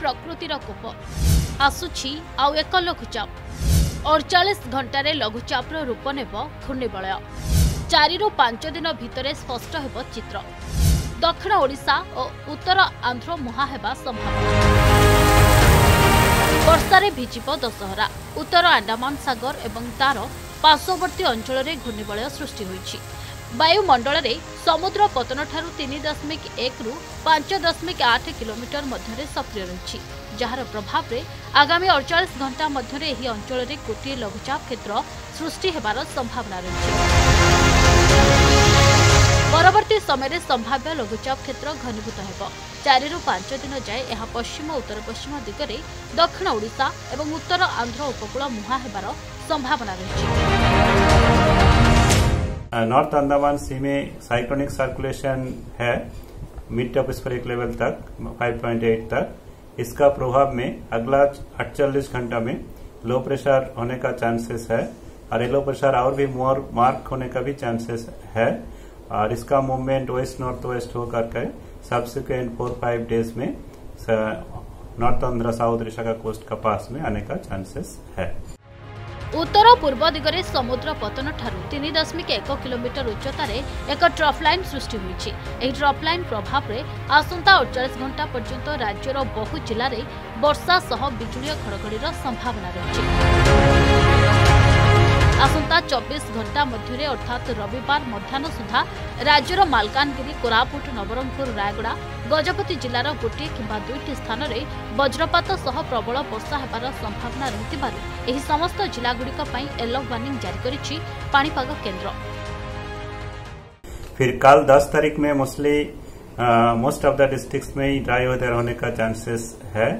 ପ୍ରକୃତିର କୋପ। ଆସୁଛି ଆଉ ଏକ ଲଘୁଚାପ। ଅଡ଼ଚାଳିଶ ଘଣ୍ଟାରେ ଲଘୁଚାପର ରୂପ ନେବ ଘୂର୍ଣ୍ଣିବଳୟ। ଚାରିରୁ ପାଞ୍ଚ ଦିନ ଭିତରେ ସ୍ପଷ୍ଟ ହେବ ଚିତ୍ର। ଦକ୍ଷିଣ ଓଡ଼ିଶା ଓ ଉତ୍ତର ଆନ୍ଧ୍ର ମୁହାଁ ହେବା ସମ୍ଭାବନା। ବର୍ଷାରେ ଭିଜିବ ଦଶହରା। ଉତ୍ତର ଆଣ୍ଡାମାନ ସାଗର ଏବଂ ତାର ପାର୍ଶ୍ୱବର୍ତ୍ତୀ ଅଞ୍ଚଳରେ ଘୂର୍ଣ୍ଣିବଳୟ ସୃଷ୍ଟି ହୋଇଛି। ବାୟୁମଣ୍ଡଳରେ ସମୁଦ୍ର ପତନଠାରୁ ତିନି ଦଶମିକ ଏକରୁ ପାଞ୍ଚ ଦଶମିକ ଆଠ କିଲୋମିଟର ମଧ୍ୟରେ ସକ୍ରିୟ ରହିଛି ଯାହାର ପ୍ରଭାବରେ ଆଗାମୀ ଅଡ଼ଚାଳିଶ ଘଣ୍ଟା ମଧ୍ୟରେ ଏହି ଅଞ୍ଚଳରେ ଗୋଟିଏ ଲଘୁଚାପ କ୍ଷେତ୍ର ସୃଷ୍ଟି ହେବାର ସମ୍ଭାବନା ରହିଛି। ପରବର୍ତ୍ତୀ ସମୟରେ ସମ୍ଭାବ୍ୟ ଲଘୁଚାପ କ୍ଷେତ୍ର ଘନୀଭୂତ ହେବ। ଚାରିରୁ ପାଞ୍ଚ ଦିନ ଯାଏ ଏହା ପଶ୍ଚିମ ଉତ୍ତର ପଶ୍ଚିମ ଦିଗରେ ଦକ୍ଷିଣ ଓଡ଼ିଶା ଏବଂ ଉତ୍ତର ଆନ୍ଧ୍ର ଉପକୂଳ ମୁହାଁ ହେବାର ସମ୍ଭାବନା ରହିଛି। नॉर्थ अंदामान सी में साइक्लोनिक सर्कुलेशन है मिड ट्रोपोस्फेरिक लेवल तक 5.8 तक। इसका प्रभाव में अगला 48 घंटा में लो प्रेशर होने का चांसेस है, और ये लो प्रेशर और भी मोर मार्क होने का भी चांसेस है, और इसका मूवमेंट वेस्ट नॉर्थ वेस्ट होकर के सब्सिक्वेंट फोर फाइव डेज़ में नॉर्थ आंध्र साउथ ओडिशा का कोस्ट का पास में आने का चांसेस है। ଉତ୍ତର ପୂର୍ବ ଦିଗରେ ସମୁଦ୍ର ପତନଠାରୁ ତିନି ଦଶମିକ ଏକ କିଲୋମିଟର ଉଚ୍ଚତାରେ ଏକ ଟ୍ରଫ୍ ଲାଇନ୍ ସୃଷ୍ଟି ହୋଇଛି। ଏହି ଟ୍ରଫ୍ ଲାଇନ୍ ପ୍ରଭାବରେ ଆସନ୍ତା ଅଡ଼ଚାଳିଶ ଘଣ୍ଟା ପର୍ଯ୍ୟନ୍ତ ରାଜ୍ୟର ବହୁ ଜିଲ୍ଲାରେ ବର୍ଷା ସହ ବିଜୁଳି ଘଡ଼ଘଡ଼ିର ସମ୍ଭାବନା ରହିଛି। आसंता चौबीस घंटा मध्य अर्थात रविवार मध्यान सुधा राज्यर मलकानगि कोरापुट नवरंगपुर रायगड़ा गजपति जिलार गोटे कि दुईट स्थान में वज्रपात प्रबल वर्षा होवार संभावना रही समस्त जिलागुड़ी येलो वार्णिंग जारी करणिपग केन्द्र फिर कल 10 तारीख में mostly most of the districts में ही ड्राई वेदर होने का चांसेस है।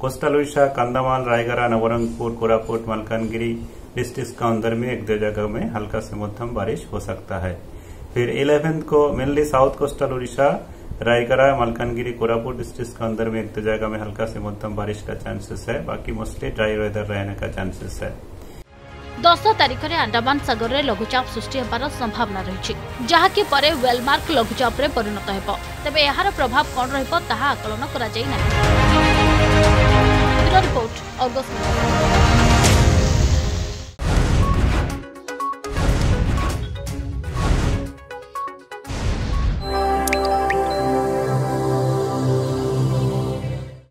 Coastal Orissa Kandhamal Rayagada, Nabarangpur, Koraput, Malkangiri east east अंदर में, एक दो जगह में हल्का से मध्यम बारिश हो सकता है। फिर इलेवेंथ को mainly south coastal Orissa, Rayagada, Malkangiri Koraput district के अंदर में एक दो जगह में हल्का से मध्यम बारिश का चांसेस है। बाकी मोस्टली ड्राई वेदर रहने का चांसेस है। दस तारीख में आंडा सगर में लघुचाप सृष्टि संभावना रही जहाँकि पर वेलमार्क लघुचाप परिणत हो तेज यार प्रभाव कौन रहा आकलन कर